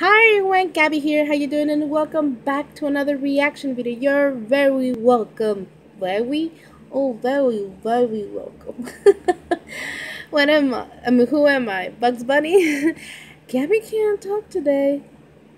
Hi everyone, Gabby here. How you doing? And welcome back to another reaction video. You're very welcome. Very, oh, very, very welcome. what am I? I mean, who am I? Bugs Bunny? Gabby can't talk today.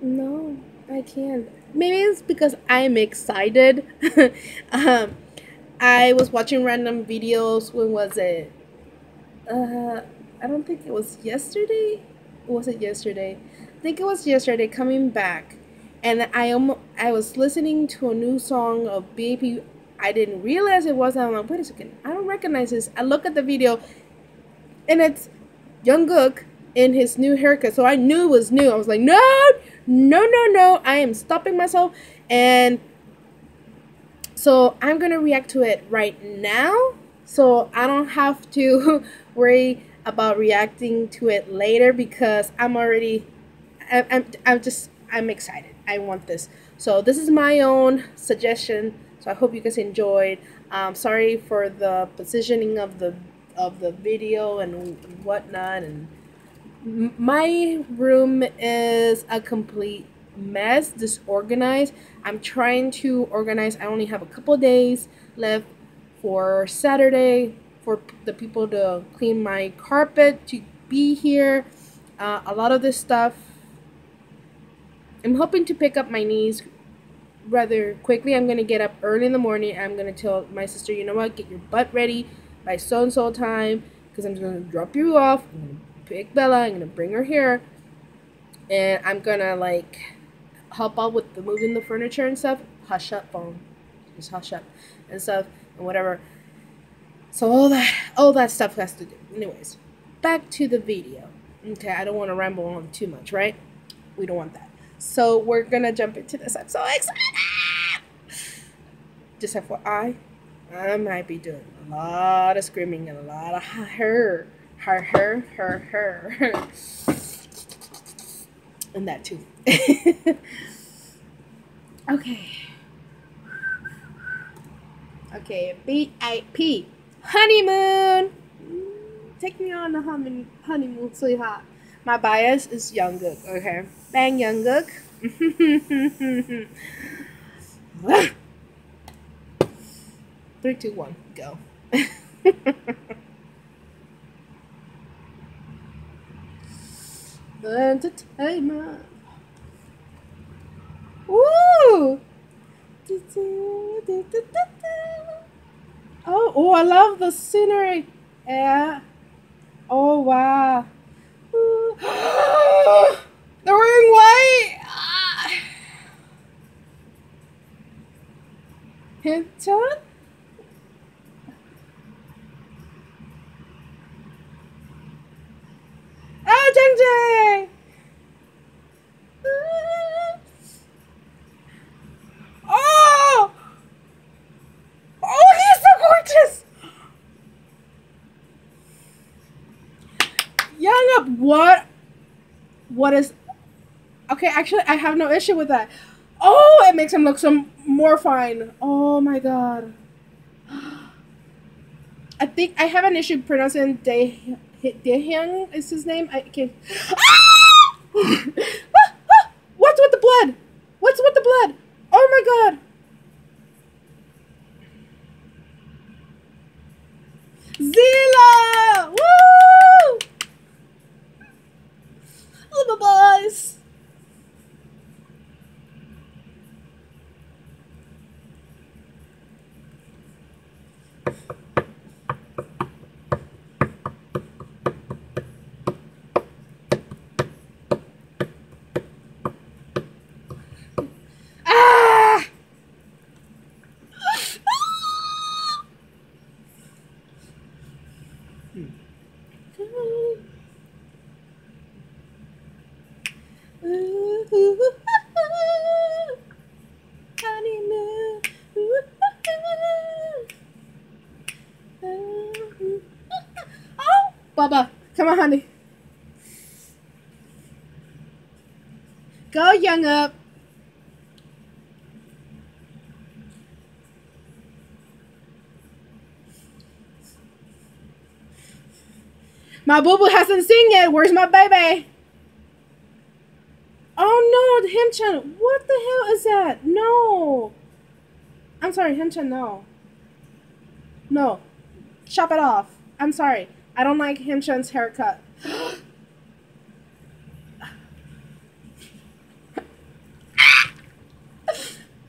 No, I can't. Maybe it's because I'm excited. um, I was watching random videos. When was it? Uh, I don't think it was yesterday. was it yesterday? I think it was yesterday coming back, and I am I was listening to a new song of Baby. I didn't realize it was. I'm like, wait a second, I don't recognize this. I look at the video, and it's Yongguk in his new haircut. So I knew it was new. I was like, no, no, no, no. I am stopping myself, and so I'm gonna react to it right now. So I don't have to worry about reacting to it later because I'm already I, I'm, I'm just, I'm excited. I want this. So this is my own suggestion. So I hope you guys enjoyed. Um, sorry for the positioning of the of the video and whatnot. And my room is a complete mess, disorganized. I'm trying to organize. I only have a couple days left for Saturday for the people to clean my carpet to be here. Uh, a lot of this stuff I'm hoping to pick up my knees rather quickly. I'm gonna get up early in the morning. I'm gonna tell my sister, you know what, get your butt ready by so and so time because I'm gonna drop you off. I'm gonna pick Bella. I'm gonna bring her here, and I'm gonna like help out with the moving the furniture and stuff. Hush up, phone. Just hush up and stuff and whatever. So all that all that stuff has to do. Anyways, back to the video. Okay, I don't want to ramble on too much, right? We don't want that. So we're gonna jump into this. I'm so excited! Just FYI, I might be doing a lot of screaming and a lot of her, her, her, her, her, and that too. okay. Okay, B A P honeymoon. Take me on the honeymoon, sweetheart. My bias is Yongguk, okay? Bang Yongguk. Three, two, one, go. the entertainment. Woo! Oh, oh, I love the scenery. Yeah. Oh, wow. Hinton? Ah, Jang Jang! Oh! Oh, he's so gorgeous! Young up, what? What is Okay, actually, I have no issue with that. Oh, it makes him look some more fine. Oh my god. I think I have an issue pronouncing De Daehyung is his name. I can't. Ah! What's with the blood? What's with the blood? Oh my god. Zila! Woo! Little boys. Baba, come on, honey. Go, young up. My boo boo hasn't seen yet. Where's my baby? Oh no, the Himchan, what the hell is that? No. I'm sorry, Himchan, no. No. Chop it off. I'm sorry. I don't like Himchan's haircut.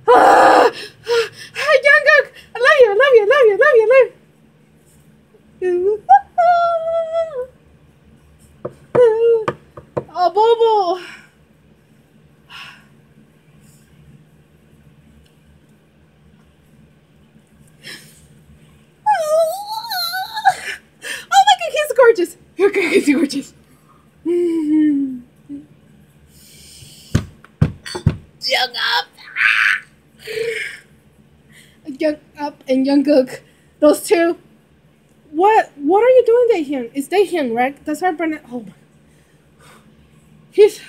ah! Yongguk, I love you, I love you, I love you, I love you, I love you. oh, Bobo. Oh gorgeous. Okay, he's gorgeous. Young up. Ah! Young up and Yongguk. Those two. What what are you doing, Daehyun? It's Daehyun, right? That's our brand. Oh my. He's.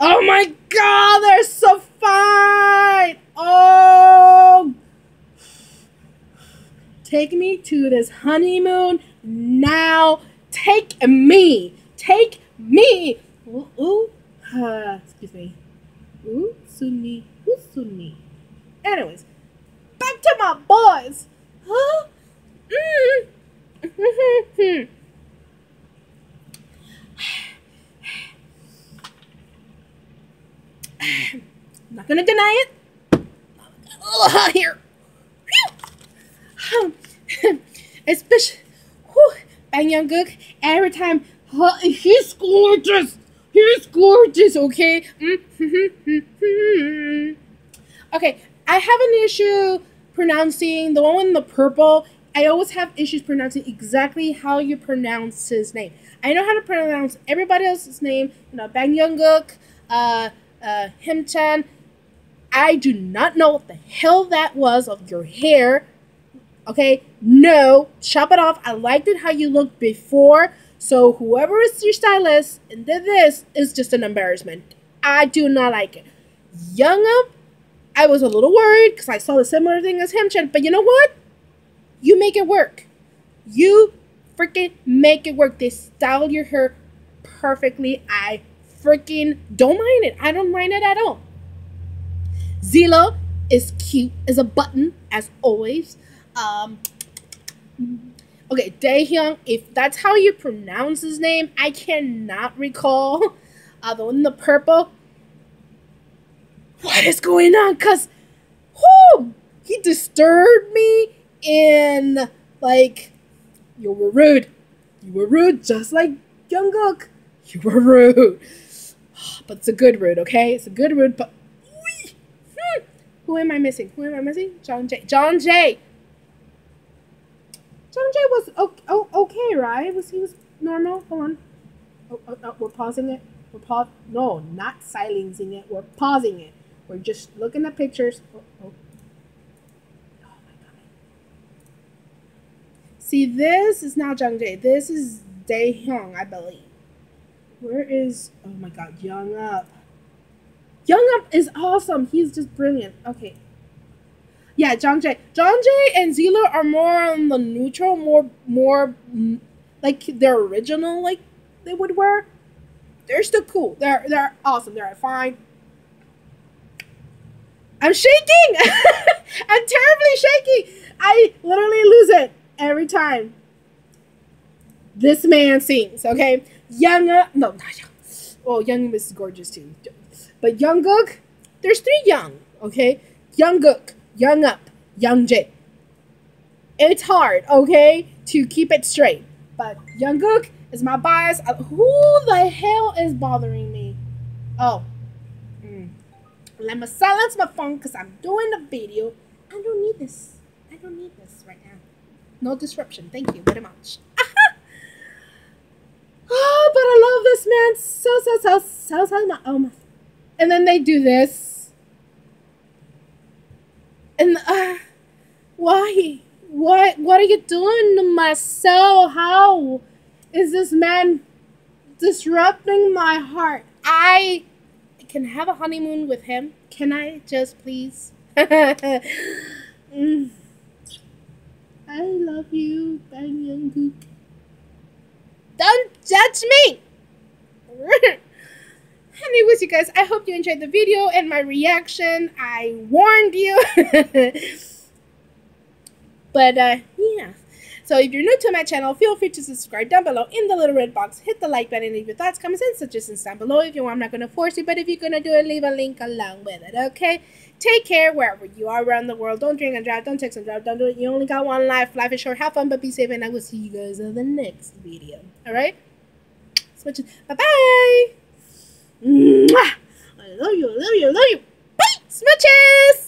Oh my god, they're so fine! Oh! Take me to this honeymoon now. Take me. Take me. Ooh, ooh. Uh, excuse me. Ooh, Sunni. Ooh, Sunni. Anyways, back to my boys. Huh? Mm. Not gonna deny it. Here. Especially, whew, Bang Yongguk, every time, he's gorgeous. He's gorgeous, okay? okay, I have an issue pronouncing the one in the purple. I always have issues pronouncing exactly how you pronounce his name. I know how to pronounce everybody else's name, you know, Bang Yongguk, uh, uh, Himchan. I do not know what the hell that was of your hair. Okay, no, chop it off. I liked it how you looked before. So whoever is your stylist and did this is just an embarrassment. I do not like it. Young up, I was a little worried because I saw the similar thing as Himchan, but you know what? You make it work. You freaking make it work. They style your hair perfectly. I freaking don't mind it. I don't mind it at all. Zila is cute as a button, as always. Um, okay, Daehyung, if that's how you pronounce his name, I cannot recall. Uh, the one in the purple. What is going on? Cause, whoo, he disturbed me in like, you were rude. You were rude, just like Yongguk. You were rude. But it's a good rude, okay? It's a good rude, but hmm. who am I missing? Who am I missing? John Jay. John Jay. John Jay was okay, oh, okay, right? Was he was normal? Hold on. Oh, oh, oh, we're pausing it. We're pause. No, not silencing it. We're pausing it. We're just looking at pictures. Oh, oh. Oh my god. See, this is not Jung Jae. This is Daehyung, I believe. Where is? Oh my god, Young Up. Young Up is awesome. He's just brilliant. Okay. Yeah, John Jay. John Jay and Zila are more on the neutral, more more mm, like their original like they would wear. They're still cool. They're they're awesome. They're fine. I'm shaking. I'm terribly shaking. I literally lose it every time. This man sings. Okay, Young. No, not Young. Well, Young is gorgeous too. But Yongguk, there's three Young. Okay, Yongguk, Young Up, Young J. It's hard, okay, to keep it straight. But Yongguk is my bias. Uh, Who the hell is bothering me? Oh. Mm. Let me silence my phone because I'm doing a video. I don't need this. I don't need this right now. No disruption. Thank you very much. oh, but I love this man so, so, so, so, so much. Oh my. And then they do this. And, uh, why? What, what are you doing to my soul? How is this man disrupting my heart? I can have a honeymoon with him. Can I just please? Mm. I love you, Bang Yongguk. judge me. Anyways, you guys, I hope you enjoyed the video and my reaction. I warned you. but, uh, yeah. So if you're new to my channel, feel free to subscribe down below in the little red box. Hit the like button, leave your thoughts, comments, and suggestions down below. If you want, I'm not going to force you, but if you're going to do it, leave a link along with it, okay? Take care wherever you are around the world. Don't drink and drive. Don't text and drive. Don't do it. You only got one life. Life is short. Have fun, but be safe. And I will see you guys in the next video. All right? Switch. Bye bye. I love you. I love you. I love you. Bye. Smooches.